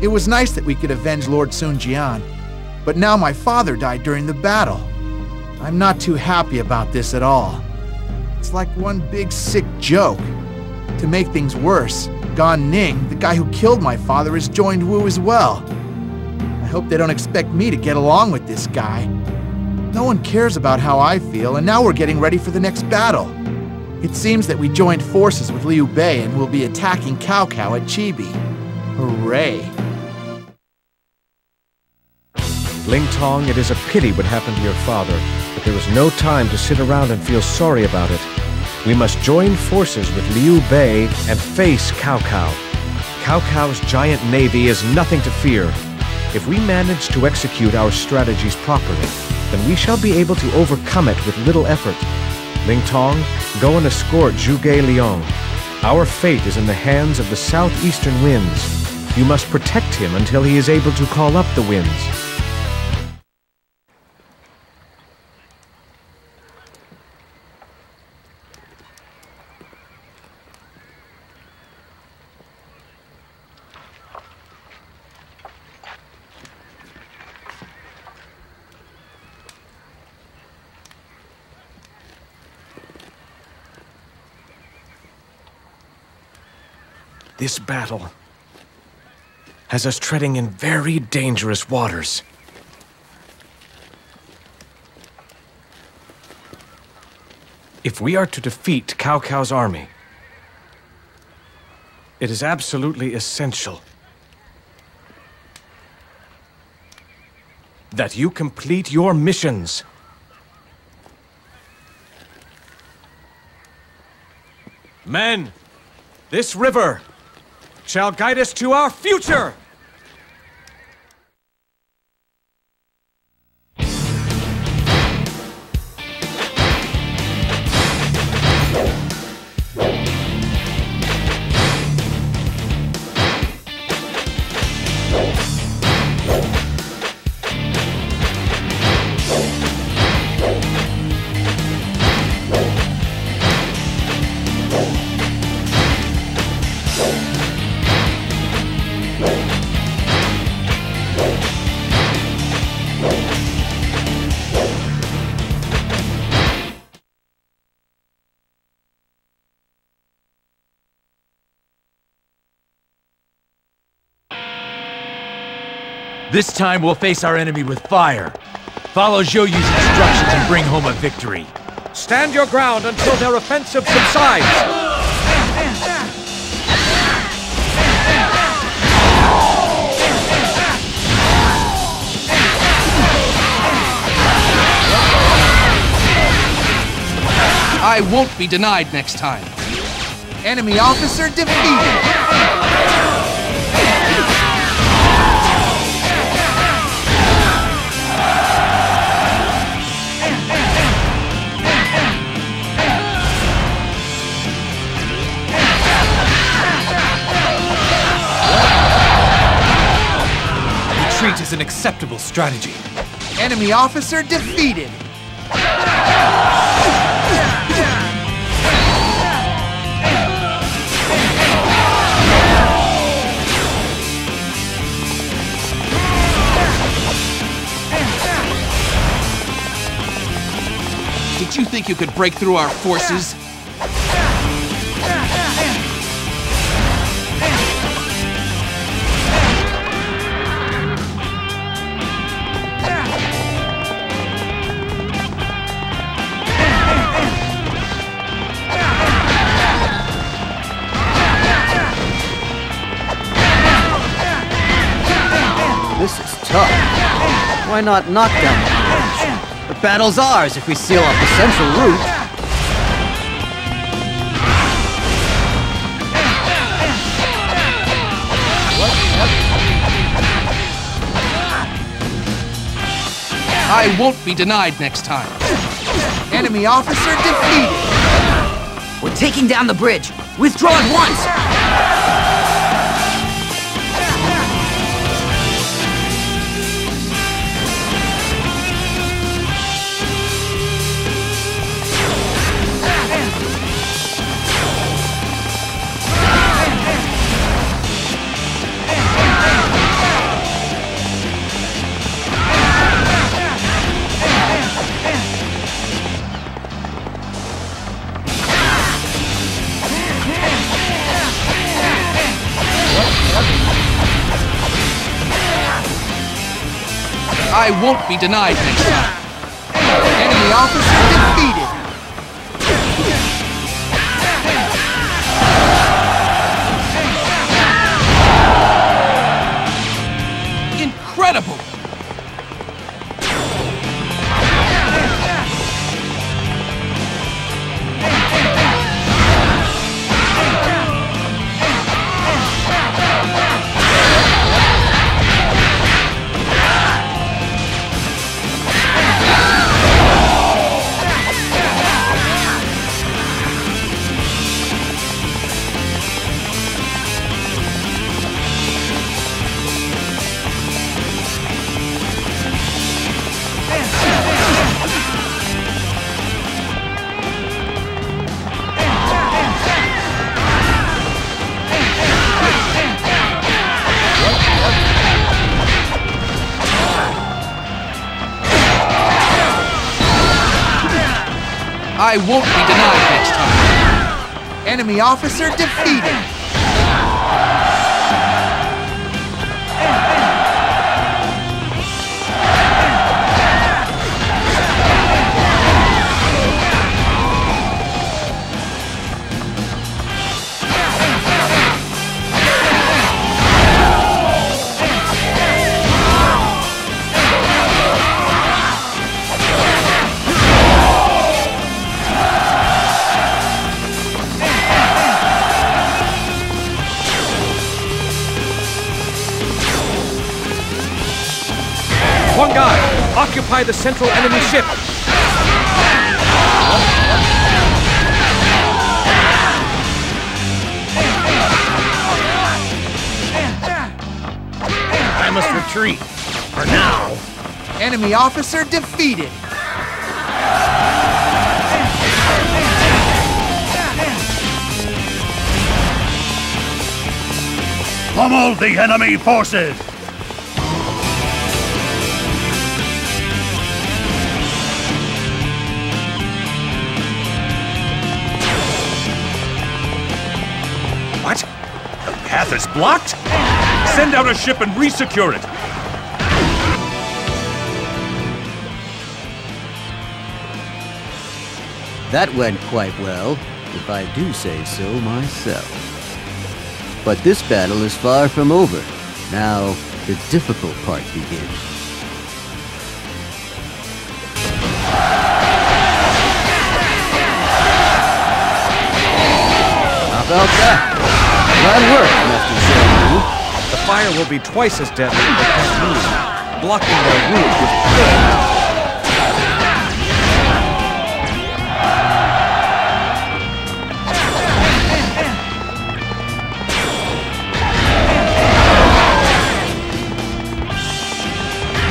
It was nice that we could avenge Lord Sun Jian, but now my father died during the battle. I'm not too happy about this at all. It's like one big sick joke. To make things worse, Gan Ning, the guy who killed my father, has joined Wu as well. I hope they don't expect me to get along with this guy. No one cares about how I feel, and now we're getting ready for the next battle. It seems that we joined forces with Liu Bei and will be attacking Cao Cao at Chibi. Hooray. Ling Tong, it is a pity what happened to your father, but there is no time to sit around and feel sorry about it. We must join forces with Liu Bei and face Cao Cao. Cao Cao's giant navy is nothing to fear. If we manage to execute our strategies properly, then we shall be able to overcome it with little effort. Ling Tong, go and escort Zhuge Liang. Our fate is in the hands of the southeastern winds. You must protect him until he is able to call up the winds. This battle has us treading in very dangerous waters. If we are to defeat Cao Cao's army, it is absolutely essential that you complete your missions. Men, this river shall guide us to our future! This time we'll face our enemy with fire. Follow Zhou Yu's instructions and bring home a victory. Stand your ground until their offensive subsides! I won't be denied next time. Enemy officer defeated! Is an acceptable strategy. Enemy officer defeated! Did you think you could break through our forces? Why not knock down the bridge? The battle's ours if we seal off the central route. I won't be denied next time. Enemy officer defeated! We're taking down the bridge. Withdraw at once. I won't be denied next time. I won't be denied next time. Enemy officer defeated. Occupy the central enemy ship. I must retreat. For now. Enemy officer defeated. Pummel the enemy forces! Path is blocked? Send out a ship and resecure it! That went quite well, if I do say so myself. But this battle is far from over. Now, the difficult part begins. About that? Fine work, Master Shenmue. The fire will be twice as deadly if they can't. Blocking their route was good.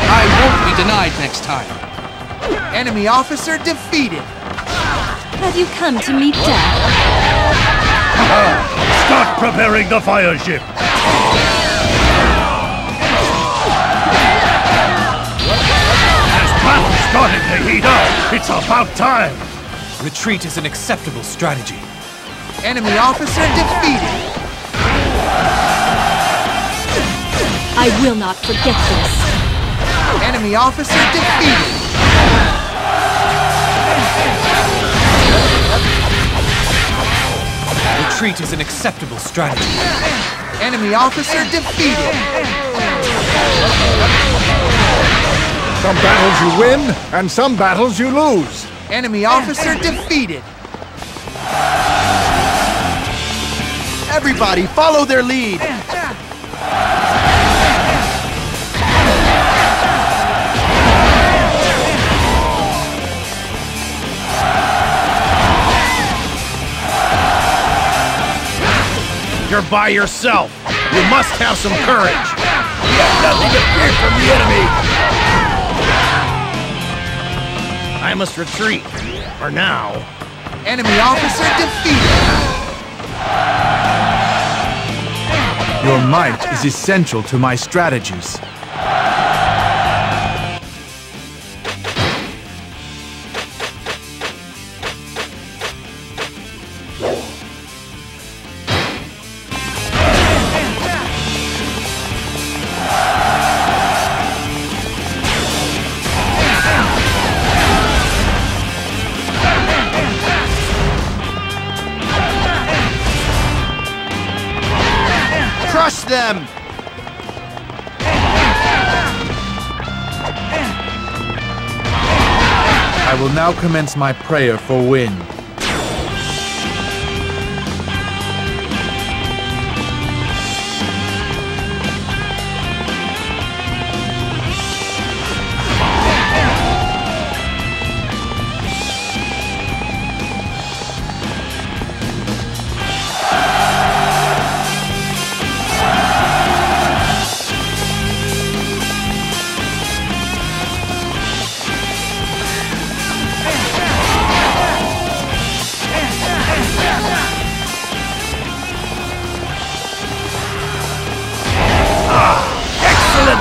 I won't be denied next time. Enemy officer defeated. Have you come to meet death? Start preparing the fire ship! This battle's starting to heat up! It's about time! Retreat is an acceptable strategy. Enemy officer defeated. I will not forget this. Enemy officer defeated. Retreat is an acceptable strategy. Enemy officer defeated. Some battles you win, and some battles you lose. Enemy officer defeated. Everybody, follow their lead! You're by yourself! You must have some courage! We have nothing to fear from the enemy! I must retreat. For now. Enemy officer defeated. Your might is essential to my strategies. I will now commence my prayer for wind.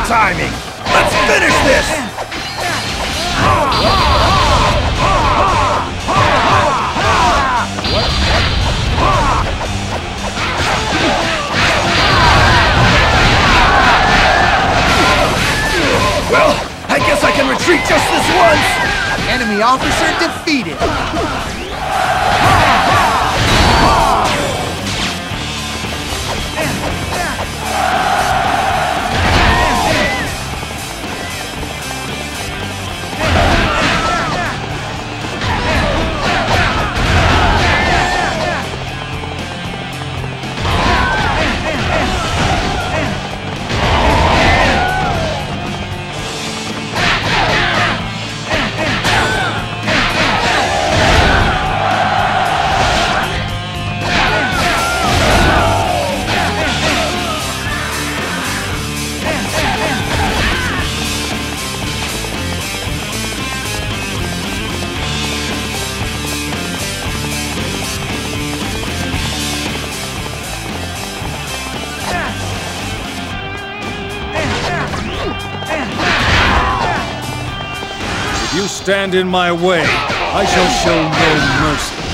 Timing! Let's finish this! Well, I guess I can retreat just this once! Enemy officer defeated. You stand in my way, I shall show no mercy.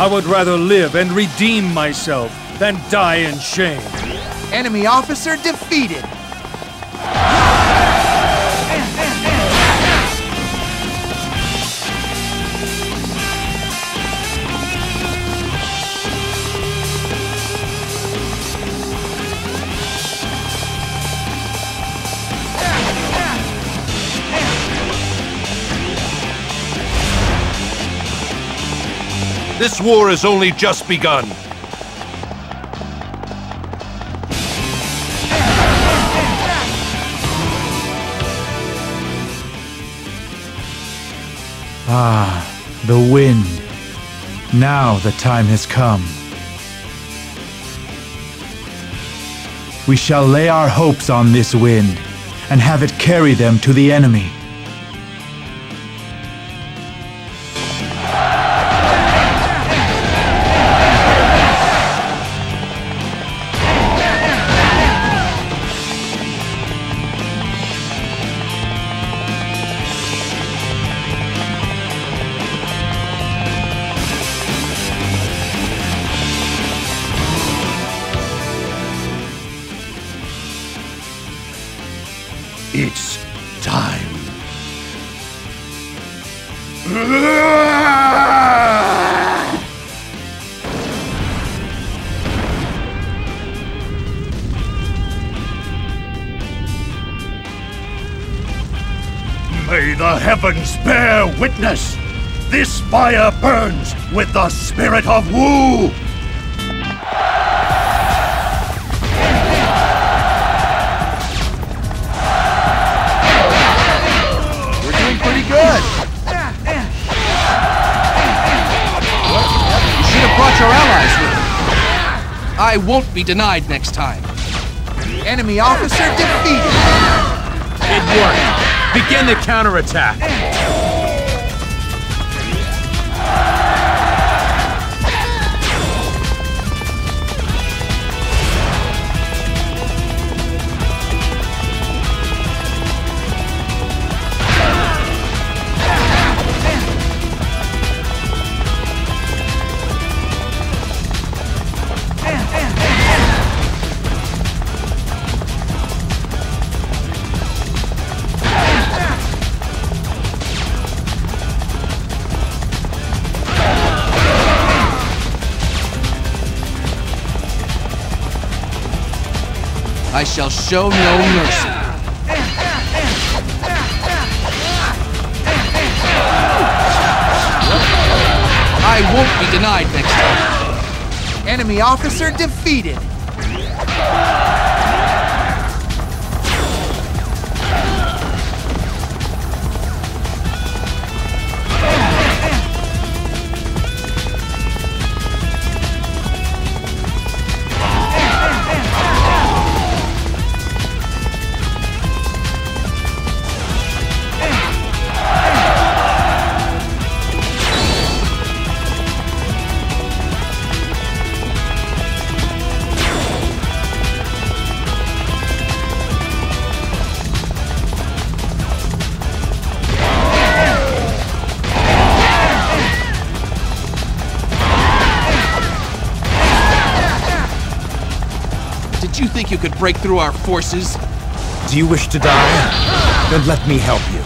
I would rather live and redeem myself than die in shame. Enemy officer defeated. This war has only just begun. Ah, the wind. Now the time has come. We shall lay our hopes on this wind and have it carry them to the enemy. Heavens bear witness! This fire burns with the spirit of Wu! We're doing pretty good. You should have brought your allies with you. I won't be denied next time. Enemy officer defeated. It worked! Begin the counterattack! I shall show no mercy. I won't be denied next time. Enemy officer defeated. You think you could break through our forces? Do you wish to die? Then let me help you.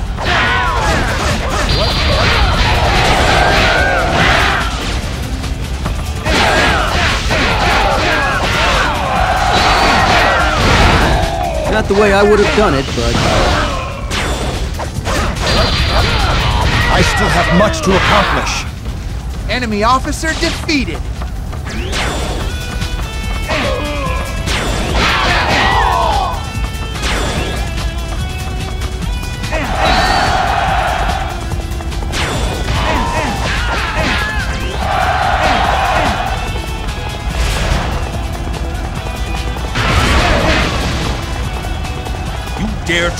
Not the way I would have done it, but I still have much to accomplish. Enemy officer defeated.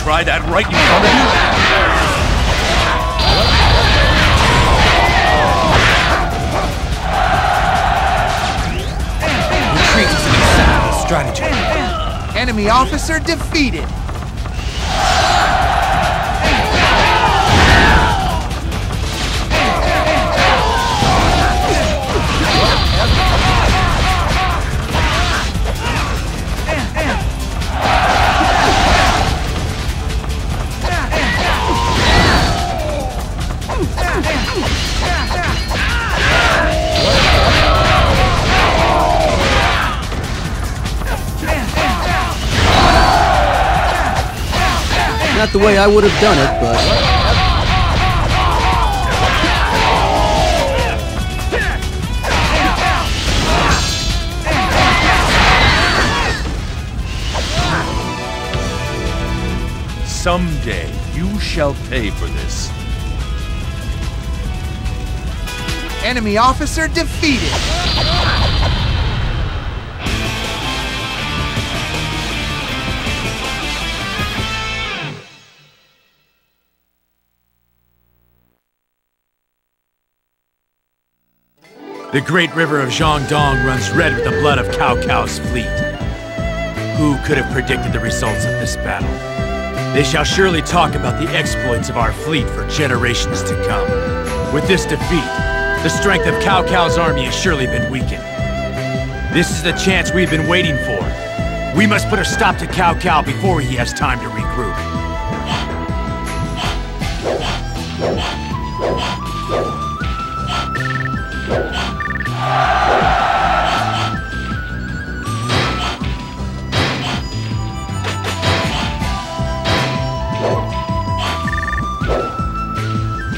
Try that right in front of you? Retreat is an acceptable strategy. Enemy officer defeated. The way I would have done it, but Someday you shall pay for this. Enemy officer defeated. The great river of Jiangdong runs red with the blood of Cao Cao's fleet. Who could have predicted the results of this battle? They shall surely talk about the exploits of our fleet for generations to come. With this defeat, the strength of Cao Cao's army has surely been weakened. This is the chance we've been waiting for. We must put a stop to Cao Cao before he has time to regroup.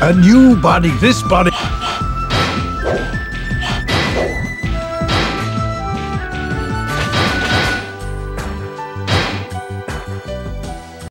A new body, this body.